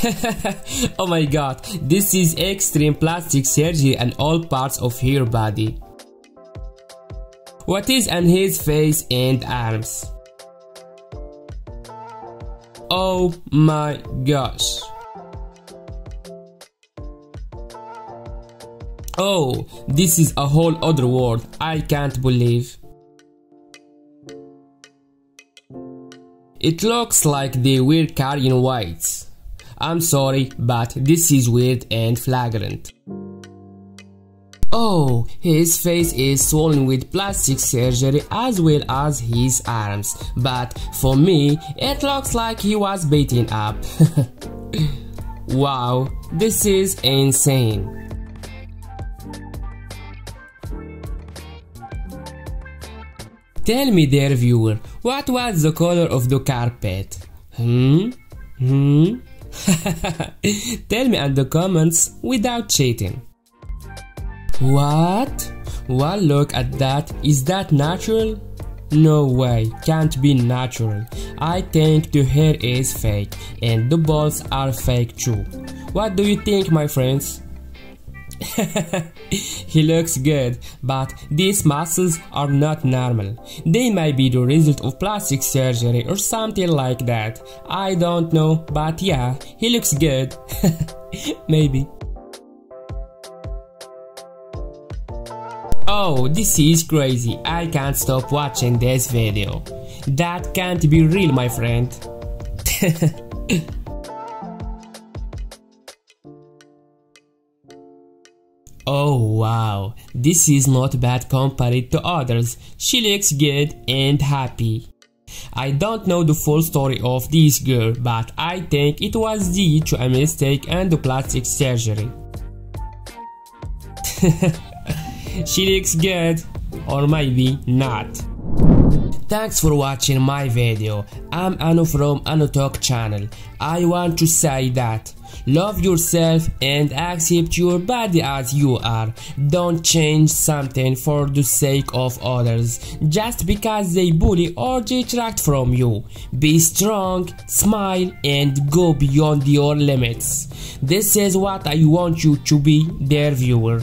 oh my god, this is extreme plastic surgery and all parts of her body. What is on his face and arms? Oh my gosh. Oh, this is a whole other world. I can't believe. It looks like they were carrying whites. I'm sorry, but this is weird and flagrant. Oh, his face is swollen with plastic surgery as well as his arms, but for me, it looks like he was beaten up. wow, this is insane. Tell me dear viewer, what was the color of the carpet? Hmm? Hmm? Tell me in the comments without cheating. What? One look at that. Is that natural? No way, can't be natural. I think the hair is fake and the balls are fake too. What do you think, my friends? he looks good, but these muscles are not normal. They may be the result of plastic surgery or something like that. I don't know, but yeah, he looks good. Maybe. Oh, this is crazy. I can't stop watching this video. That can't be real, my friend. oh wow, this is not bad compared to others. She looks good and happy. I don't know the full story of this girl, but I think it was due to a mistake and the plastic surgery. she looks good or maybe not. Thanks for watching my video. I'm Anu from AnoTok channel. I want to say that love yourself and accept your body as you are. Don't change something for the sake of others just because they bully or detract from you. Be strong, smile and go beyond your limits. This is what I want you to be, dear viewer.